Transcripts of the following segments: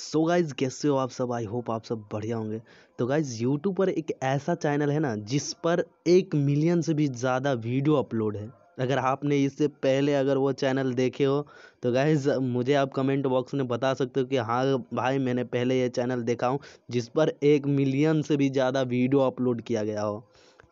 So guys कैसे हो आप सब? आई होप आप सब बढ़िया होंगे। तो गाइज़ यूट्यूब पर एक ऐसा चैनल है ना, जिस पर एक मिलियन से भी ज़्यादा वीडियो अपलोड है। अगर आपने इससे पहले अगर वो चैनल देखे हो तो गाइज़ मुझे आप कमेंट बॉक्स में बता सकते हो कि हाँ भाई, मैंने पहले ये चैनल देखा हूँ, जिस पर एक मिलियन से भी ज़्यादा वीडियो अपलोड किया गया हो।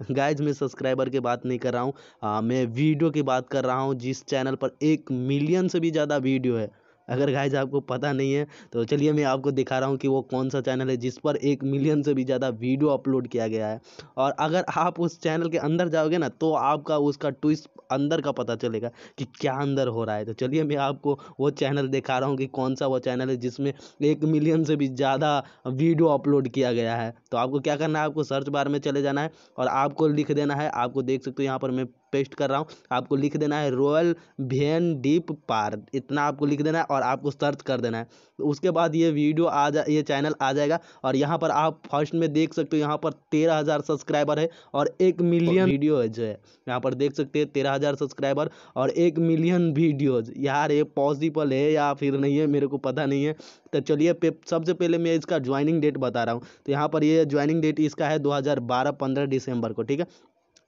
गाइज़ मैं सब्सक्राइबर की बात नहीं कर रहा हूँ। मैं वीडियो की बात कर रहा हूँ, जिस चैनल पर एक मिलियन से भी ज़्यादा वीडियो है। अगर गाइज़ आपको पता नहीं है तो चलिए मैं आपको दिखा रहा हूँ कि वो कौन सा चैनल है जिस पर एक मिलियन से भी ज़्यादा वीडियो अपलोड किया गया है। और अगर आप उस चैनल के अंदर जाओगे ना तो आपका उसका ट्विस्ट अंदर का पता चलेगा कि क्या अंदर हो रहा है। तो चलिए मैं आपको वो चैनल दिखा रहा हूँ कि कौन सा वो चैनल है जिसमें एक मिलियन से भी ज़्यादा वीडियो अपलोड किया गया है। तो आपको क्या करना है? आपको सर्च बार में चले जाना है और आपको लिख देना है। आपको देख सकते हो यहाँ पर मैं पेस्ट कर रहा हूँ। आपको लिख देना है रॉयल भेन डीप पार इतना आपको लिख देना है और आपको सर्च कर देना है। उसके बाद ये वीडियो आ जा ये चैनल आ जाएगा और यहाँ पर आप फ़र्स्ट में देख सकते हो यहाँ पर तेरह हज़ार सब्सक्राइबर है और एक मिलियन वीडियो है जो है यहाँ पर देख सकते हैं तेरह हज़ार सब्सक्राइबर और एक मिलियन वीडियोज़। यार ये पॉसिबल है या फिर नहीं है मेरे को पता नहीं है। तो चलिए सबसे पहले मैं इसका ज्वाइनिंग डेट बता रहा हूँ। तो यहाँ पर ये ज्वाइनिंग डेट इसका है दो हज़ार बारह पंद्रह दिसंबर को ठीक है?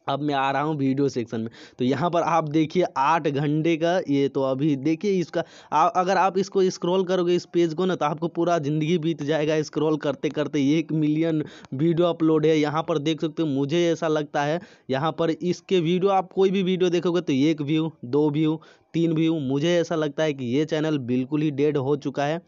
अब मैं आ रहा हूँ वीडियो सेक्शन में। तो यहाँ पर आप देखिए आठ घंटे का ये तो अभी देखिए इसका आ, अगर आप इसको स्क्रॉल करोगे इस पेज को ना तो आपको पूरा ज़िंदगी बीत जाएगा स्क्रॉल करते करते एक मिलियन वीडियो अपलोड है। यहाँ पर देख सकते हो मुझे ऐसा लगता है यहाँ पर इसके वीडियो आप कोई भी वीडियो देखोगे तो एक व्यू दो व्यू तीन व्यू मुझे ऐसा लगता है कि ये चैनल बिल्कुल ही डेड हो चुका है।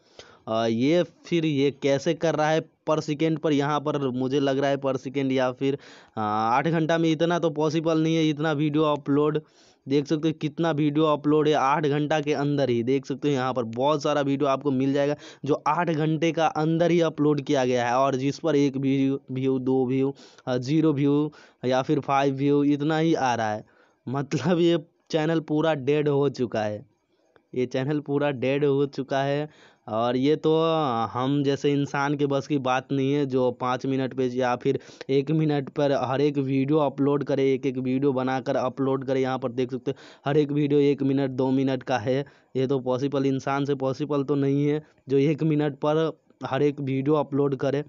ये फिर ये कैसे कर रहा है? पर सेकेंड पर यहाँ पर मुझे लग रहा है पर सेकेंड या फिर आठ घंटा में इतना तो पॉसिबल नहीं है, इतना वीडियो अपलोड देख सकते हो कितना वीडियो अपलोड है आठ घंटा के अंदर ही, देख सकते हो यहाँ पर बहुत सारा वीडियो आपको मिल जाएगा, जो आठ घंटे का अंदर ही अपलोड किया गया है, और जिस पर एक व्यू व्यू दो व्यू ज़ीरो व्यू या फिर फाइव व्यू इतना ही आ रहा है। मतलब ये चैनल पूरा डेड हो चुका है। ये चैनल पूरा डेड हो चुका है। और ये तो हम जैसे इंसान के बस की बात नहीं है, जो पाँच मिनट पे या फिर एक मिनट पर हर एक वीडियो अपलोड करे एक एक वीडियो बनाकर अपलोड करे, यहाँ पर देख सकते हर एक वीडियो एक मिनट, दो मिनट का है। ये तो पॉसिबल, इंसान से पॉसिबल तो नहीं है, जो एक मिनट पर हर एक वीडियो अपलोड करे।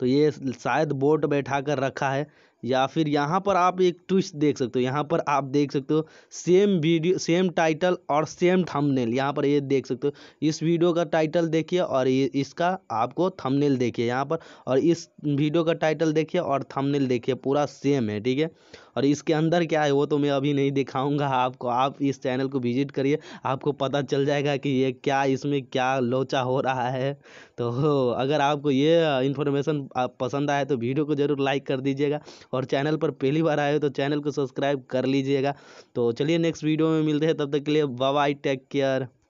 तो ये शायद बोट बैठा कर रखा है। या फिर यहाँ पर आप एक ट्विस्ट देख सकते हो, यहाँ पर आप देख सकते हो सेम वीडियो सेम टाइटल और सेम थंबनेल यहाँ पर ये देख सकते हो, इस वीडियो का टाइटल देखिए और ये, इसका आपको थंबनेल देखिए, यहाँ पर और इस वीडियो का टाइटल देखिए और थंबनेल देखिए, पूरा सेम है, ठीक है? और इसके अंदर क्या है वो तो मैं अभी नहीं दिखाऊँगा, आपको, आप इस चैनल को विज़िट करिए, आपको पता चल जाएगा कि ये क्या, इसमें क्या लोचा हो रहा है। तो अगर आपको ये इन्फॉर्मेशन पसंद आए तो वीडियो को ज़रूर लाइक कर दीजिएगा और चैनल पर पहली बार आए हो तो चैनल को सब्सक्राइब कर लीजिएगा। तो चलिए नेक्स्ट वीडियो में मिलते हैं, तब तक के लिए बाय टेक केयर